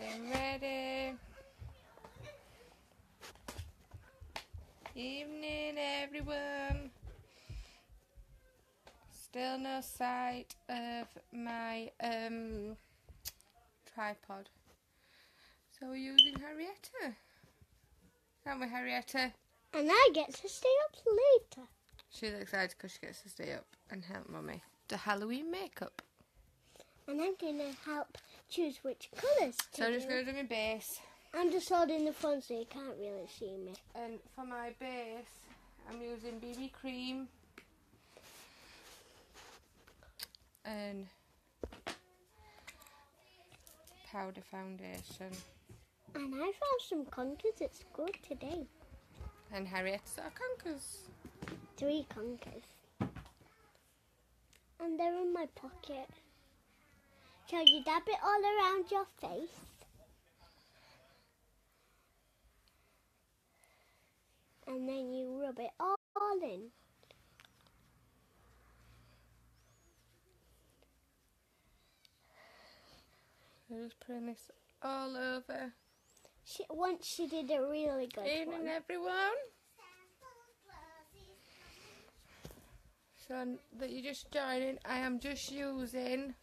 Getting ready. Evening, everyone. Still no sight of my um tripod. So we're using Harrietta. Aren't we, Harrietta? And I get to stay up later. She's excited because she gets to stay up and help Mummy. do Halloween makeup. And I'm going to help choose which colours to So I'm just going to do my base. I'm just holding the phone so you can't really see me. And for my base, I'm using BB cream and powder foundation. And I found some conkers at school today. And Harriette's got conkers. Three conkers. And they're in my pocket. Shall you dab it all around your face? And then you rub it all in. I'm just putting this all over. She, once she did a really good Evening, one. everyone. So that you're just joining, I am just using.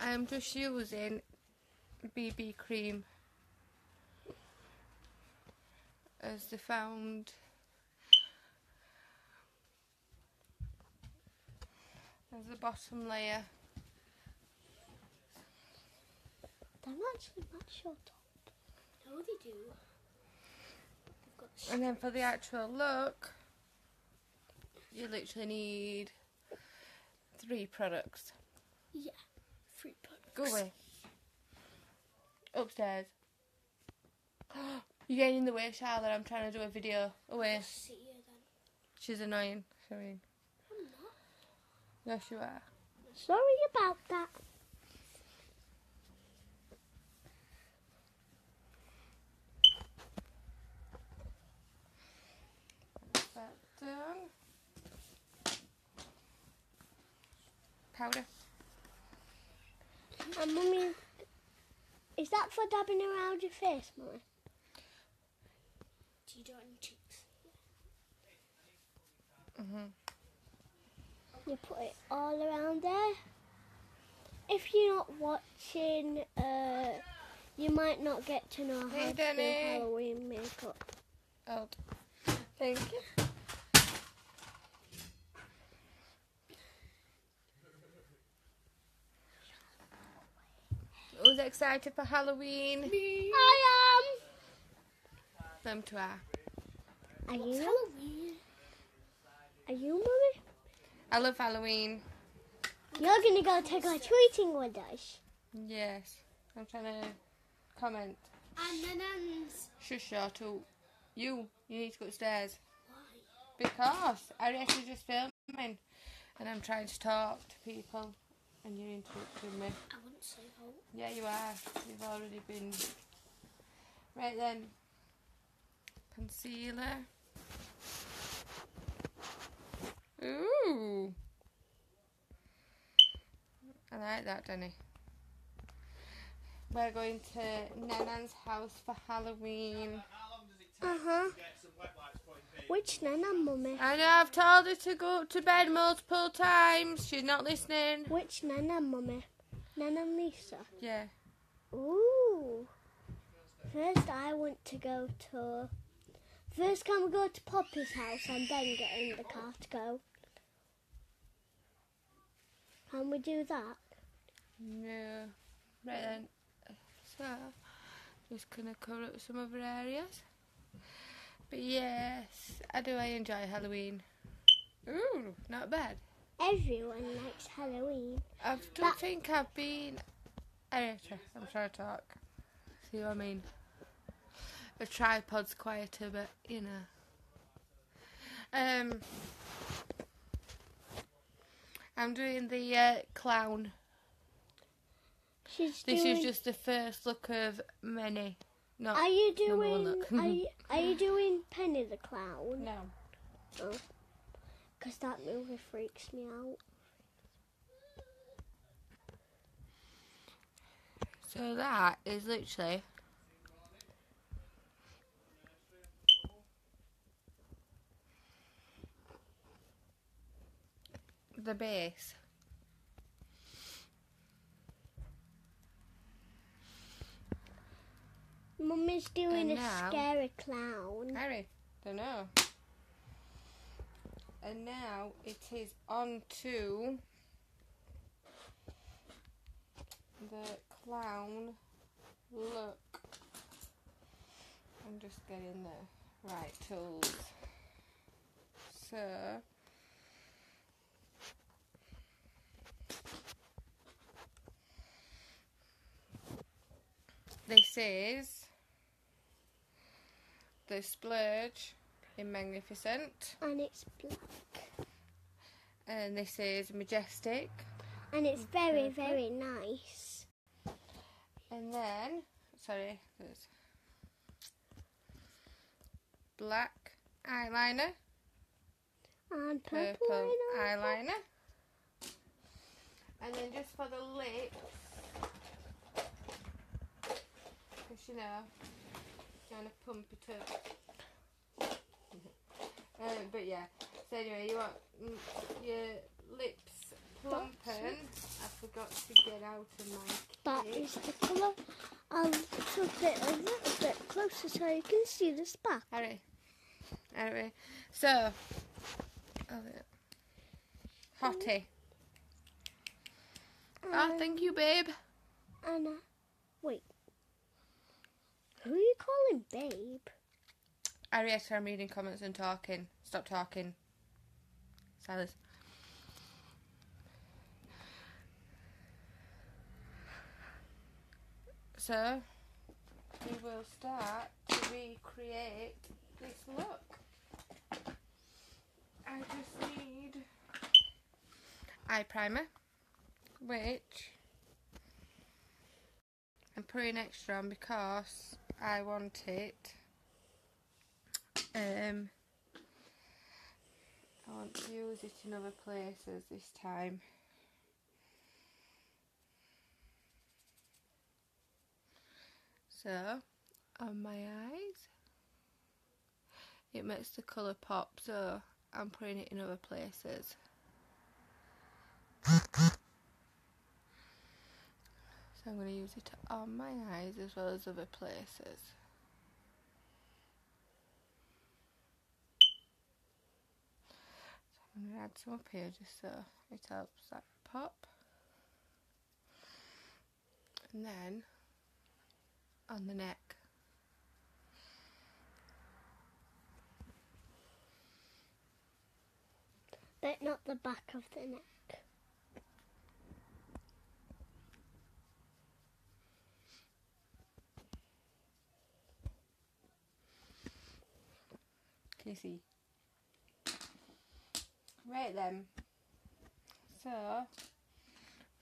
I am just using BB cream as the found. As the bottom layer. They're actually match your top. No, they do. And then for the actual look, you literally need three products. yeah, products. Go away. Upstairs. You're getting in the way, Charlotte. I'm trying to do a video. Away. See you then. She's annoying. Sorry. I'm not. Yes, you are. Sorry about that. That done. Powder. And mummy, is that for dabbing around your face, mummy? Do you do it on your cheeks? Mhm. You put it all around there. If you're not watching, uh, you might not get to know Hey, how to do Danny. Halloween makeup. Oh. Thank you. Who's excited for Halloween? I Them two are. Are you? Halloween? Are you, mummy? I love Halloween. You're gonna go take our tweeting with us. Yes. I'm trying to comment. And then um, Shush your to you. You need to go upstairs. why? Because I actually just filming and I'm trying to talk to people and you're interrupting me. I wouldn't say how. Yeah, you are. You've already been. Right then. Concealer. Ooh. I like that, Danny. We're going to Nanan's house for Halloween. Uh huh. Which Nana, mummy? I know I've told her to go to bed multiple times. She's not listening. Which Nana, mummy? Nana Lisa. Yeah. Ooh. First, I want to go to. First, can we go to Poppy's house and then get in the car to go? Can we do that? No. Right then. So, just gonna cover up some other areas. But yes, I do. I enjoy Halloween. Ooh, not bad. Everyone likes Halloween. I don't think I've been. Erica, I'm trying to talk. See what I mean? The tripod's quieter, but you know. Um, I'm doing the uh, clown. She's This doing. is just the first look of many. Not Are you doing? look. are, you, are you doing Penny the Clown? no. Because that movie freaks me out. So that is literally the base. Mummy's doing And a now- scary clown. Harry, don't know. And now it is on to the clown look. I'm just getting the right tools. So this is the splurge in magnificent. And it's black. and this is majestic. And it's very, very nice. and then sorry there's black eyeliner. And purple, purple eyeliner. eyeliner. And then just for the lips. Because you know trying to pump it up uh, but yeah so anyway you want your lips plumpen I forgot to get out of my That kit. is the colour. I'll tilt it a little bit closer so you can see the spark. Alright. Anyway, so. Oh, yeah. Hottie. Oh, thank you, babe. Uh, wait, who are you calling babe? Arietta, I'm reading comments and talking. Stop talking. Silas. So, we will start to recreate this look. I just need eye primer, which I'm putting extra on because I want it um, I want to use it in other places this time. So, on my eyes, it makes the colour pop, so I'm putting it in other places. So I'm going to use it on my eyes as well as other places. I'm to add some up here just so it helps that pop. And then on the neck. But not the back of the neck. Can you see? Right then. So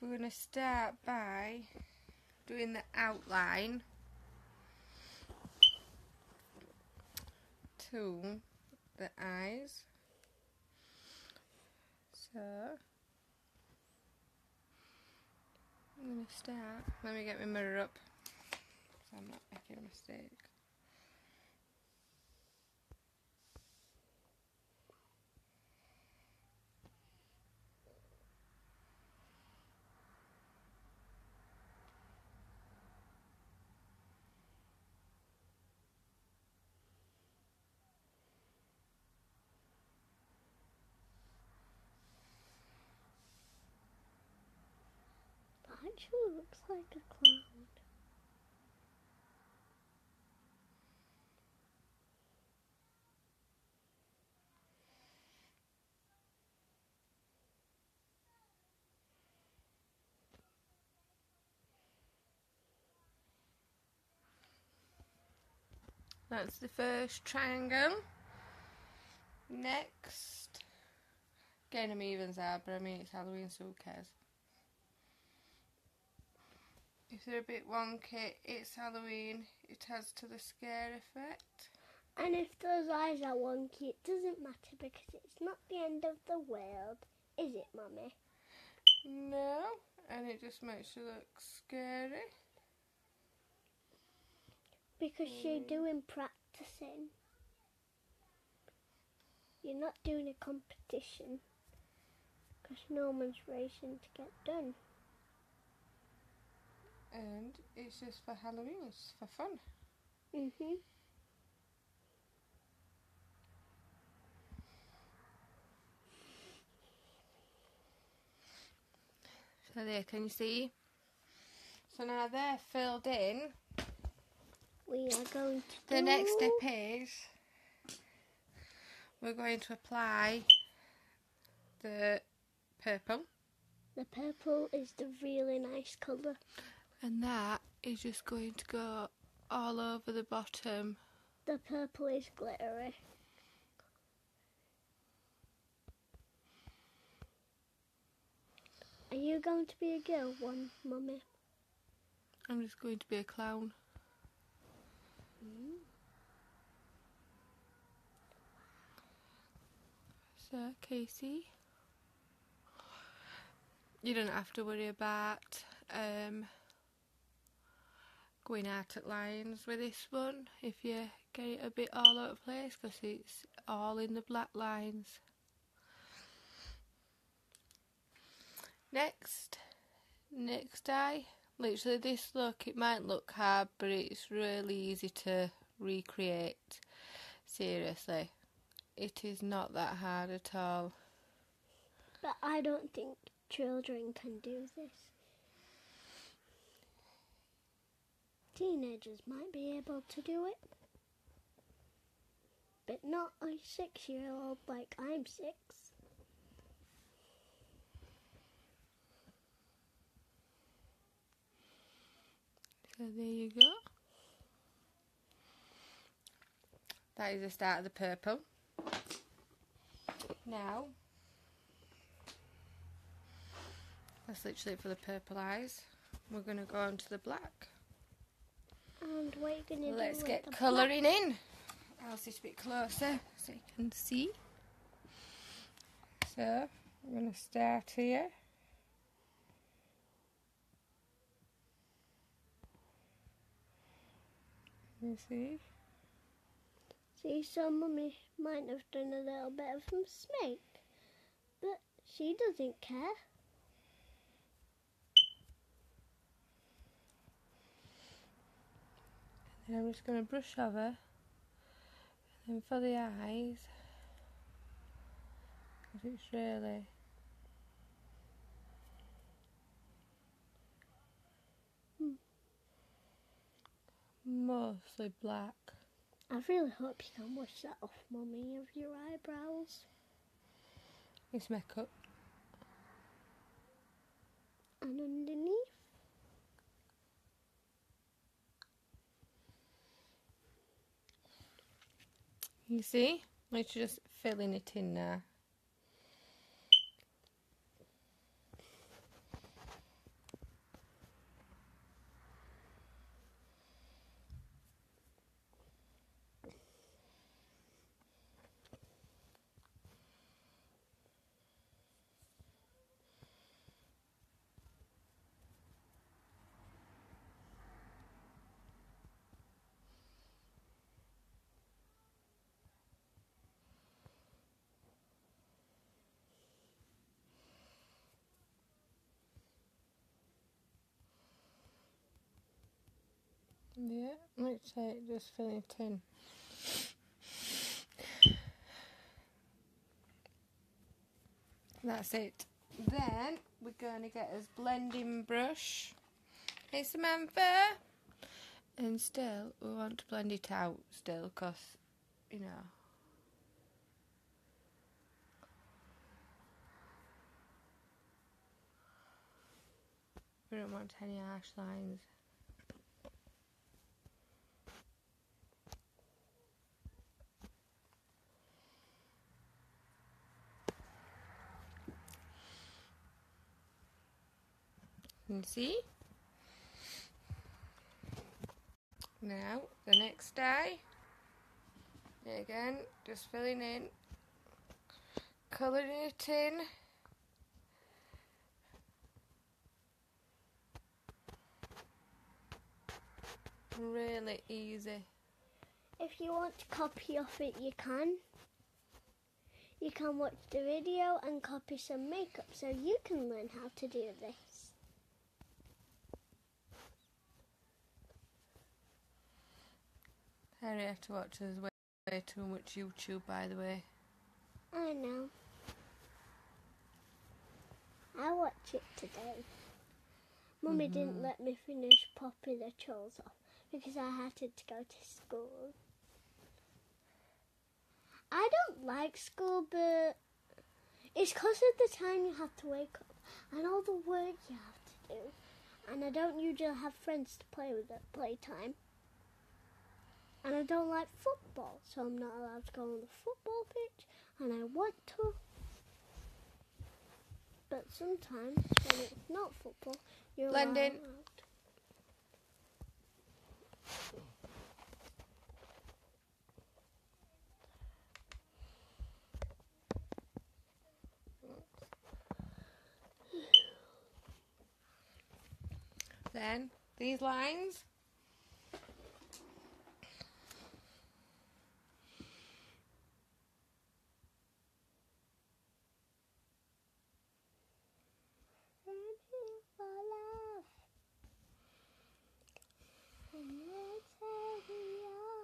we're going to start by doing the outline to the eyes. So I'm going to start. Let me get my mirror up so I'm not making a mistake. That actually looks like a clown. That's the first triangle. Next. Again, I'm evens out, but I mean it's Halloween, so who cares? If they're a bit wonky, it's Halloween. It adds to the scare effect. And if those eyes are wonky, it doesn't matter because it's not the end of the world, is it, Mummy? No, and it just makes you look scary. because you're Mm. doing practicing. You're not doing a competition because no one's racing to get done. And it's just for Halloween, it's for fun. Mhm. So there, can you see? So now they're filled in. We are going to The do next step is we're going to apply the purple, The purple is the really nice colour. And that is just going to go all over the bottom. The purple is glittery. Are you going to be a girl one, mummy? I'm just going to be a clown. So, Casey, you don't have to worry about um, going out at lines with this one if you get it a bit all over the place because it's all in the black lines. Next, next eye. Literally, this look, it might look hard, but it's really easy to recreate. Seriously, it is not that hard at all. But I don't think children can do this. Teenagers might be able to do it. But not a six year old like I'm six. So there you go. That is the start of the purple. Now, that's literally it for the purple eyes. We're going to go on to the black. And what are you gonna do Let's get colouring in. I'll sit a bit closer so you can see. So, I'm going to start here. You see? See, so mummy might have done a little bit of a mistake, but she doesn't care. Then I'm just going to brush over. And then for the eyes, because it's really mostly black. I really hope you can wash that off, mummy, of your eyebrows. It's makeup. And underneath, You see? We're just filling it in now. Yeah, let's say just fill it in. That's it. Then we're going to get us blending brush. Hey Samantha. And still, we want to blend it out still because, you know. We don't want any ash lines. See? Now, the next day, Again, just filling in, colouring it in. really easy. If you want to copy off it, you can. You can watch the video and copy some makeup so you can learn how to do this. Harry have to watch way, way too much YouTube, by the way. I know. I watch it today. Mummy didn't Mhm. let me finish popping the chores off because I had to go to school. I don't like school, but it's because of the time you have to wake up and all the work you have to do. And I don't usually have friends to play with at playtime. And I don't like football, so I'm not allowed to go on the football pitch. And I want to. But sometimes when it's not football, you're London. allowed. Then these lines. I'm here for love. And that's how we are.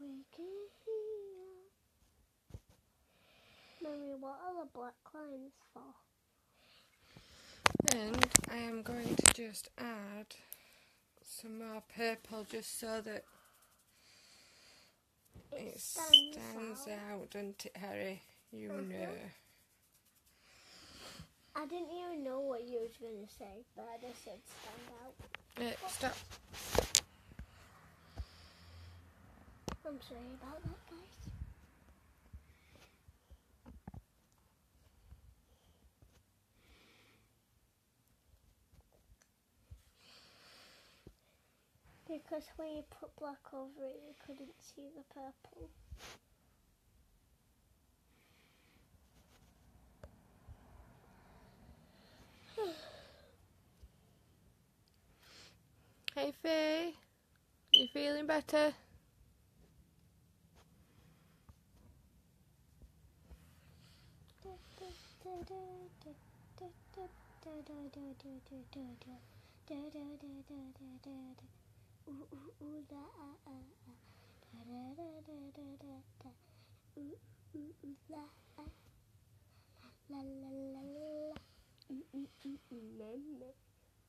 We can heal. Mummy, what are the black lines for? And I am going to just add some more purple just so that It, it stands, stands out. out, doesn't it, Harry? You Mhm. know. I didn't even know what you was going to say, but I just said stand out. Uh, stop. I'm sorry about that, Because when you put black over it, you couldn't see the purple. Hey, Faye. You feeling better? Ooh, ooh, ooh, la, ah, ah, ah. Da, da, da, da, da, da, da. Ooh, ooh, ooh, la, ah. La, la, la, la, la. Mem, mem.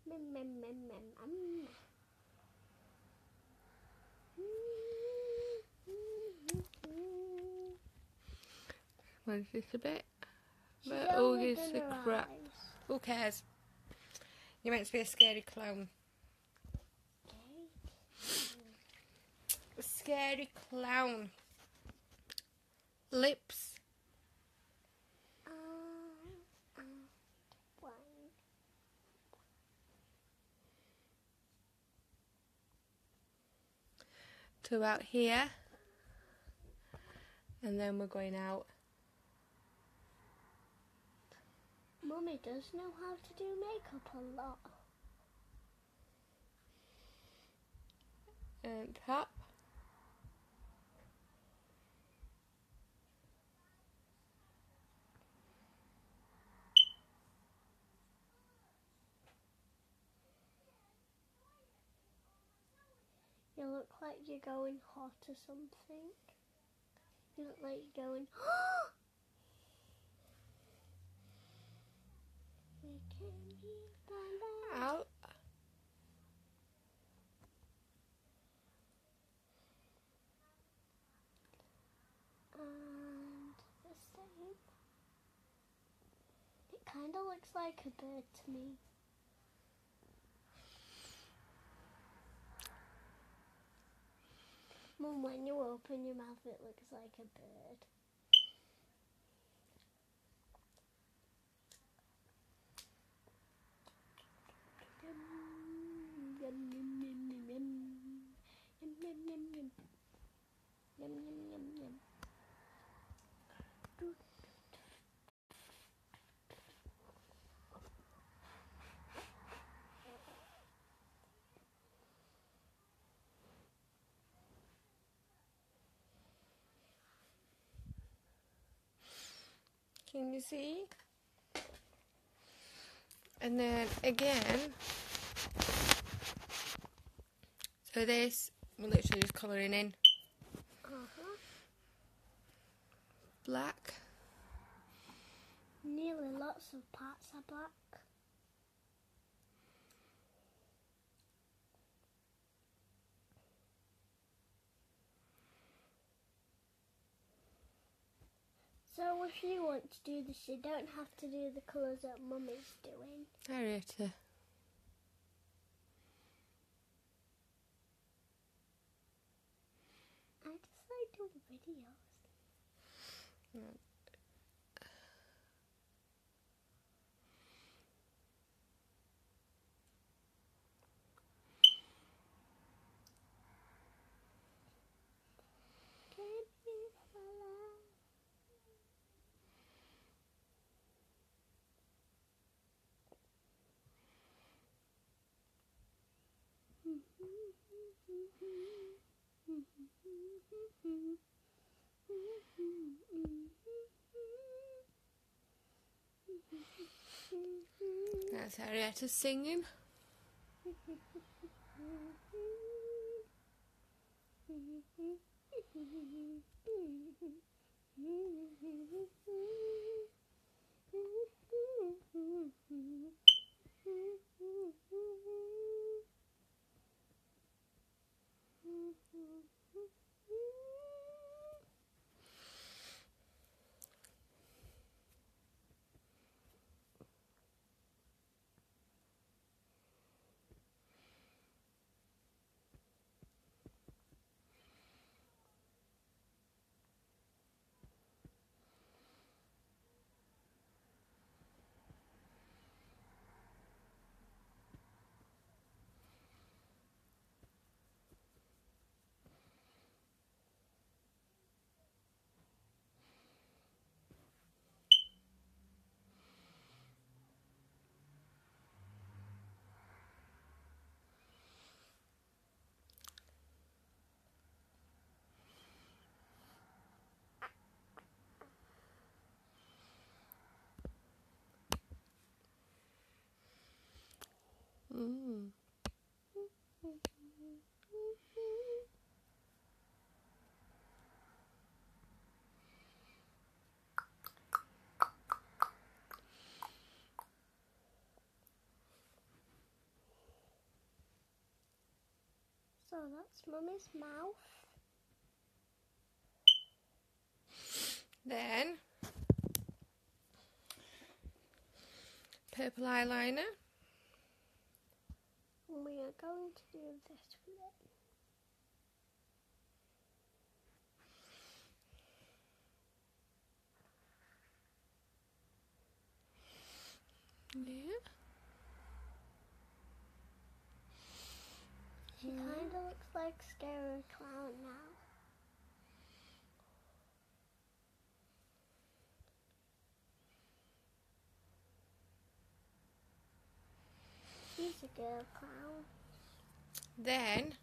Mem, mem, mem, mem, um. Was this a bit? But all done crap. Who cares? You're meant to be a scary clown. Okay. A scary clown. Lips. To about here. And then we're going out. Mummy does know how to do makeup a lot. And top. You look like you're going hot or something. You look like you're going. we can be by love. Out. And the same. It kind of looks like a bird to me. Mum, when you open your mouth, it looks like a bird. Can you see? And then again, so this, we're literally just colouring in Uh-huh. black. Nearly lots of parts are black. So if you want to do this, you don't have to do the colours that Mummy's doing. Arietta. I just like doing videos. Can That's Arietta singing. So that's Mummy's mouth. Then purple eyeliner. And we are going to do this with it. Yeah. She kind of looks like Scary Clown now. She's a girl clown. Then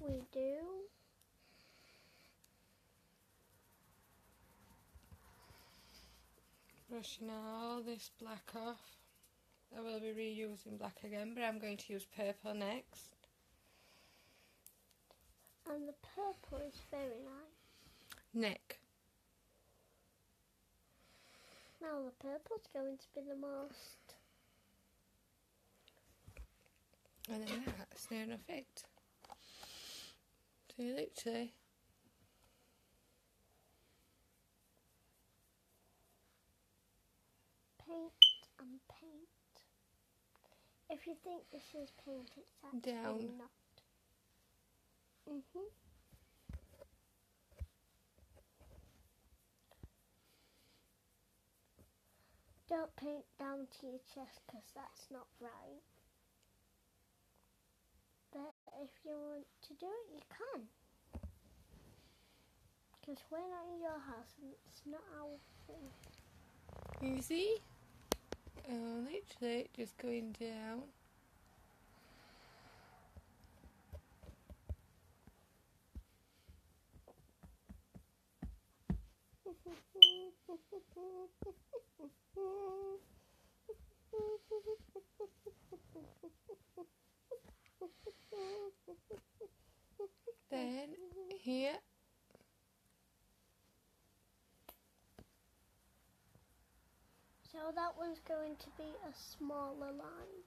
We do. brushing all this black off. I will be reusing black again, but I'm going to use purple next. And the purple is very nice. Neck. Now the purple's going to be the most. And then that's near enough it. So you literally paint and paint. If you think this is paint, it's actually Down. not. Mhm. Don't paint down to your chest because that's not right. But if you want to do it, you can. Because we're not in your house and it's not our thing. you see? Oh, literally just going down. Then here. So that one's going to be a smaller line.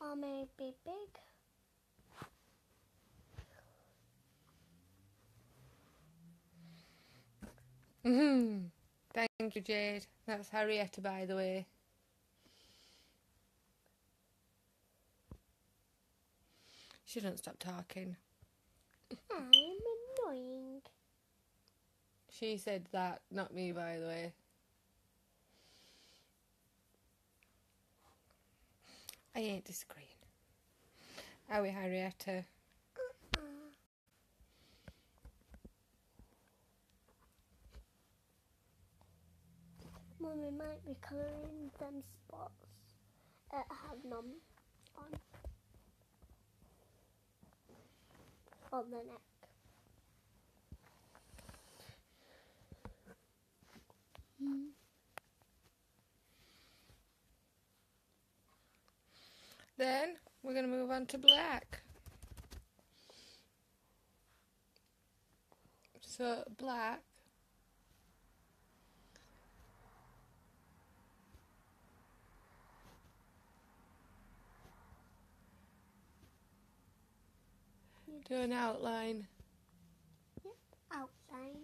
Or maybe big. Mhm. Thank you, Jade. That's Harrietta, by the way. She doesn't stop talking. I'm annoying. She said that, not me, by the way. I ain't disagreeing. Are we, Harrietta? Mummy might be colouring them spots that have none on. On the neck. Then we're going to move on to black. So, black. Do an outline. Yep, Outline.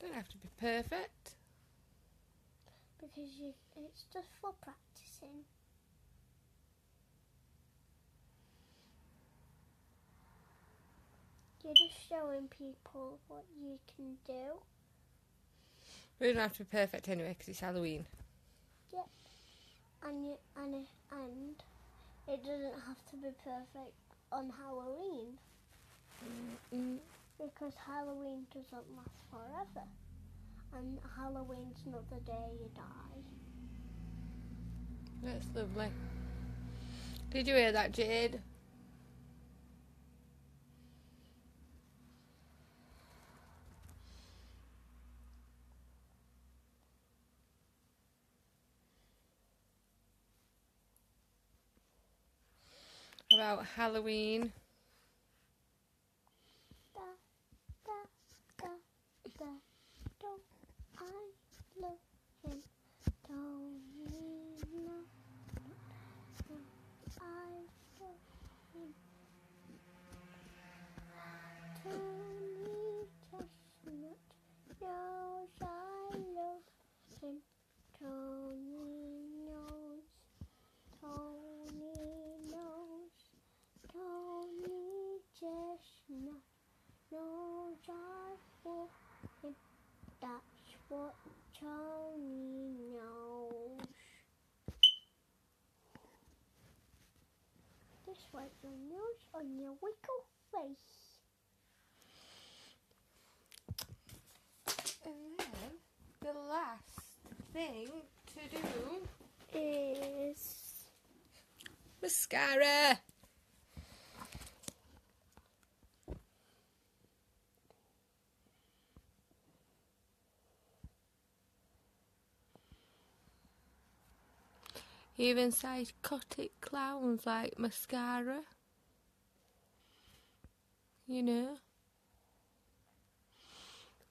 Don't have to be perfect. Because you, it's just for practicing. You're just showing people what you can do. We don't have to be perfect anyway because it's Halloween. and you, and it, and it doesn't have to be perfect on Halloween Mm, because Halloween doesn't last forever, and Halloween's not the day you die. that's lovely. Did you hear that, Jade? About Halloween. Da da da da. Don't I love him? Don't you know? Don't I love him? Tony Chestnut I love him. Tony knows. Tony knows. Tony Chestnut knows I love him. That's what Tony knows. Just wipe your nose on your wiggle face. And then the last thing to do Is mascara. Even psychotic clowns like mascara. You know.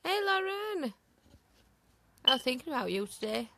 Hey Lauren! I was thinking about you today.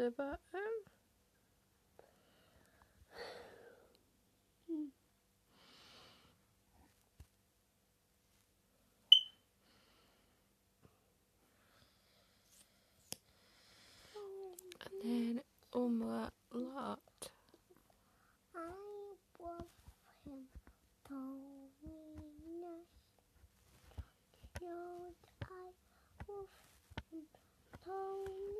the bottom. And then omelette lot. I love him I love him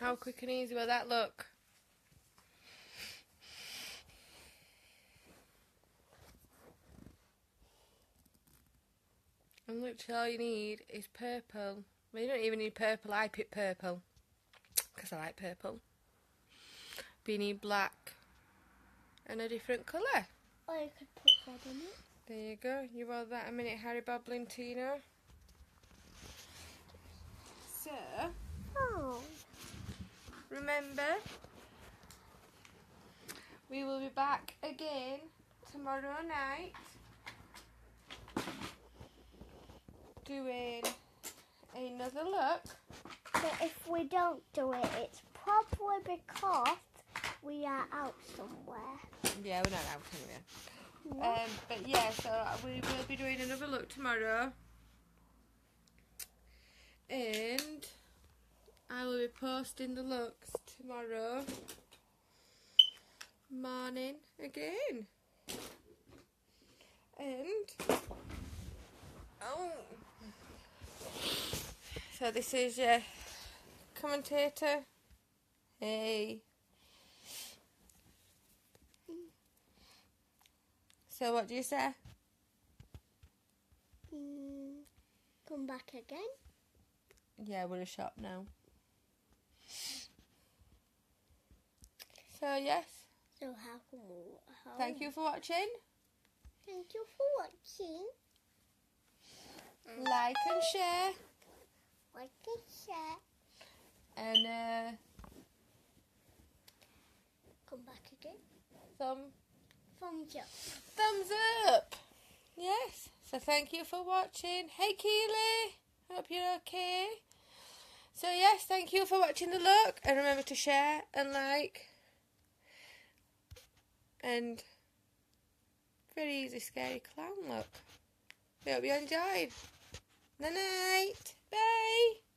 How quick and easy will that look? And literally all you need is purple. Well, you don't even need purple. I pick purple because I like purple. But you need black and a different colour. Or you could put red in it. There you go. You want that a minute, Harry Boblin Tina? So, Oh. Remember, we will be back again tomorrow night doing another look. But if we don't do it, it's probably because we are out somewhere. Yeah, we're not out anyway. No? Um, but yeah, so we will be doing another look tomorrow. And I will be posting the looks tomorrow morning again. And oh, so this is your commentator. Hey. So what do you say? Mm, come back again. Yeah, we're a shop now. So yes, So how can we? How, thank you for watching. Thank you for watching. Like and share, Like and share. and uh, Come back again. thumb Thumbs up. thumbs up. Yes. So thank you for watching. Hey Keely, hope you're okay. So yes, thank you for watching the look, and remember to share and like. And very easy, scary clown look. We hope you enjoyed. Night night. Bye.